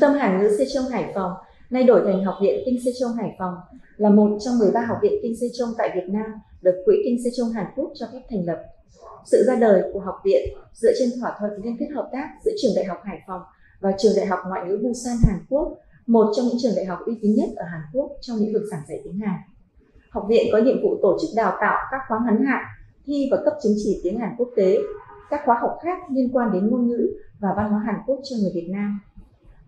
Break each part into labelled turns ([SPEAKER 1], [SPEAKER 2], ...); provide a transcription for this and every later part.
[SPEAKER 1] Trung tâm Hàn ngữ Sejong Hải Phòng, nay đổi thành Học viện Kinh Sejong Hải Phòng, là một trong 13 học viện Kinh Sejong tại Việt Nam được Quỹ Kinh Sejong Hàn Quốc cho phép thành lập. Sự ra đời của học viện dựa trên thỏa thuận liên kết hợp tác giữa Trường Đại học Hải Phòng và Trường Đại học Ngoại ngữ Busan Hàn Quốc, một trong những trường đại học uy tín nhất ở Hàn Quốc trong lĩnh vực giảng dạy tiếng Hàn. Học viện có nhiệm vụ tổ chức đào tạo các khóa ngắn hạn, thi và cấp chứng chỉ tiếng Hàn quốc tế, các khóa học khác liên quan đến ngôn ngữ và văn hóa Hàn Quốc cho người Việt Nam.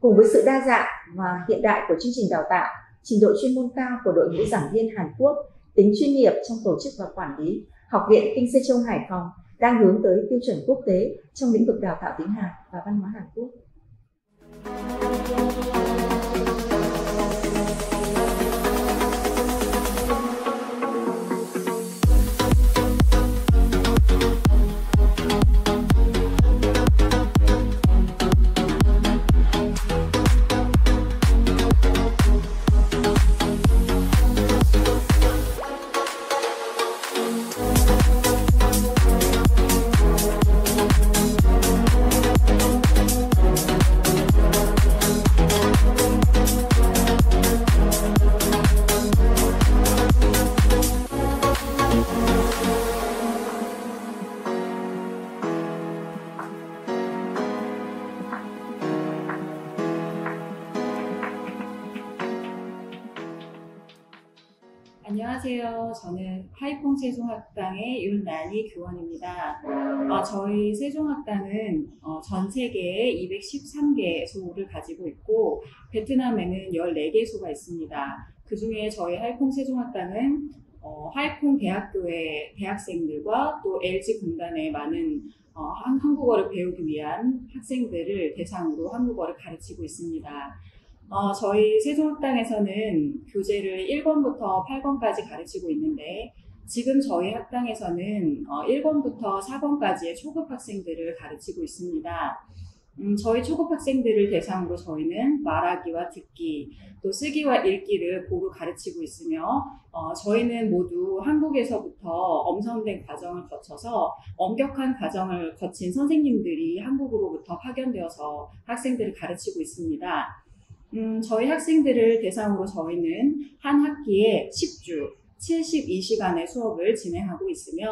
[SPEAKER 1] Cùng với sự đa dạng và hiện đại của chương trình đào tạo, trình độ chuyên môn cao của đội ngũ giảng viên Hàn Quốc, tính chuyên nghiệp trong tổ chức và quản lý, Học viện Kinh Sê Châu Hải Phòng đang hướng tới tiêu chuẩn quốc tế trong lĩnh vực đào tạo tiếng Hàn và văn hóa Hàn Quốc.
[SPEAKER 2] 안녕하세요. 저는 하이퐁 세종학당의 윤나니 교원입니다. 어, 저희 세종학당은 어, 전 세계에 213개 소를 가지고 있고 베트남에는 14개 소가 있습니다. 그 중에 저희 하이퐁 세종학당은 어, 하이퐁 대학교의 대학생들과 또 LG 공단의 많은 어, 한국어를 배우기 위한 학생들을 대상으로 한국어를 가르치고 있습니다. 어, 저희 세종학당에서는 교재를 1권부터 8권까지 가르치고 있는데 지금 저희 학당에서는 어, 1권부터 4권까지의 초급 학생들을 가르치고 있습니다. 음, 저희 초급 학생들을 대상으로 저희는 말하기와 듣기, 또 쓰기와 읽기를 고루 가르치고 있으며 어, 저희는 모두 한국에서부터 엄선된 과정을 거쳐서 엄격한 과정을 거친 선생님들이 한국으로부터 파견되어서 학생들을 가르치고 있습니다. 음, 저희 학생들을 대상으로 저희는 한 학기에 10주, 72시간의 수업을 진행하고 있으며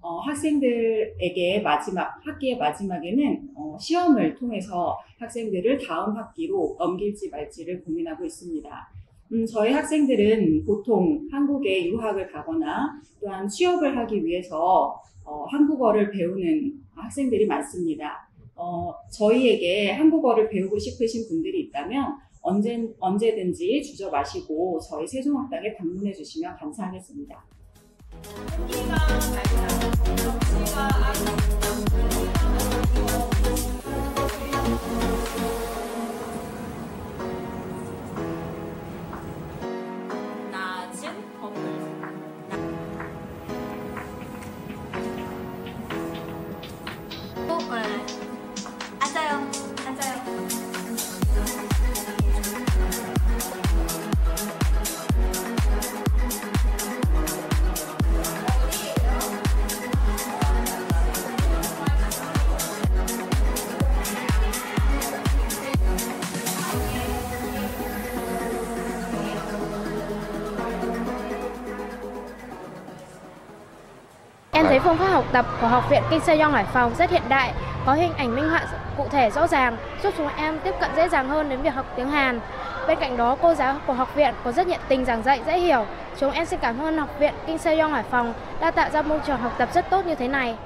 [SPEAKER 2] 어, 학생들에게 마지막 학기의 마지막에는 어, 시험을 통해서 학생들을 다음 학기로 넘길지 말지를 고민하고 있습니다. 음, 저희 학생들은 보통 한국에 유학을 가거나 또한 취업을 하기 위해서 어, 한국어를 배우는 학생들이 많습니다. 어, 저희에게 한국어를 배우고 싶으신 분들이 있다면 언제, 언제든지 주저 마시고 저희 세종학당에 방문해 주시면 감사하겠습니다.
[SPEAKER 3] Phương pháp học tập của Học viện Kinh Sejong Hải Phòng rất hiện đại, có hình ảnh minh họa cụ thể rõ ràng, giúp chúng em tiếp cận dễ dàng hơn đến việc học tiếng Hàn. Bên cạnh đó, cô giáo của học viện có rất nhiệt tình giảng dạy dễ hiểu. Chúng em xin cảm ơn Học viện Kinh Sejong Hải Phòng đã tạo ra môi trường học tập rất tốt như thế này.